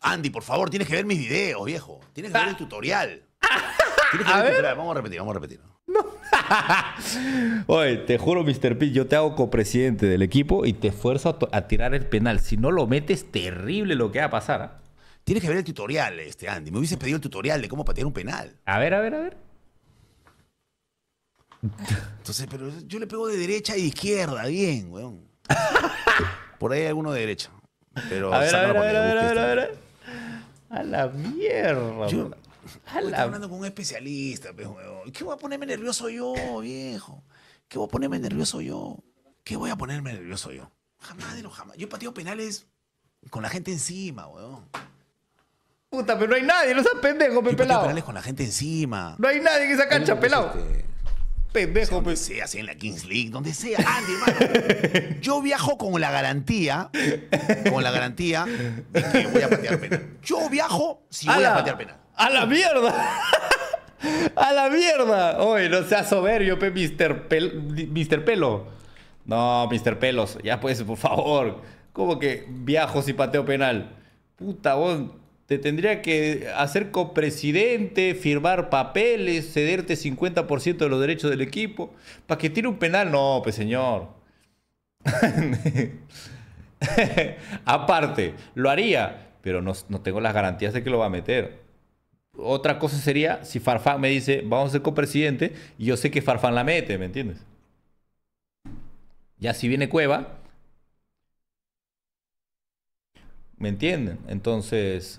Andy, por favor, tienes que ver mis videos, viejo. Tienes que ver el tutorial. Tienes que A ver el tutorial. Vamos a repetir, vamos a repetir. Oye, te juro, Mr. P, yo te hago copresidente del equipo y te esfuerzo a, tirar el penal. Si no lo metes, terrible lo que va a pasar. ¿ah? Tienes que ver el tutorial, este Andy. Me hubieses pedido el tutorial de cómo patear un penal. A ver, a ver, a ver. Entonces, pero yo le pego de derecha y de izquierda, bien, weón. Por ahí hay alguno de derecha. Pero A ver, a ver, a ver, a ver, busque a ver, a este. ver. A la mierda. Yo-. A la- hablando con un especialista, pues, weón. ¿Qué voy a ponerme nervioso yo, viejo? ¿Qué voy a ponerme nervioso yo? ¿Qué voy a ponerme nervioso yo? Jamás de lo jamás. Yo he pateado penales con la gente encima, weón. Puta, pero no hay nadie, no seas pendejo, Yo pe pelado. penales con la gente encima. No hay nadie en esa cancha, pelado. Este, Pendejo, pe. sea, sea en la Kings League, donde sea. Andy, hermano. Yo viajo con la garantía, con la garantía de que voy a patear penal. Yo viajo si voy a la- patear penal. ¡A la mierda! ¡A la mierda! Oye, no seas soberbio, pe, Mr. Pel- Mr. Pelo. No, Mr. Pelos, ya pues, por favor. ¿Cómo que viajo si pateo penal? Puta, vos te tendría que hacer copresidente, firmar papeles, cederte 50% de los derechos del equipo. ¿Para que tire un penal? No, pues señor. Aparte, lo haría, pero no, no tengo las garantías de que lo va a meter. Otra cosa sería si Farfán me dice, vamos a ser copresidente, y yo sé que Farfán la mete, ¿me entiendes? Ya si viene Cueva, ¿me entienden? Entonces,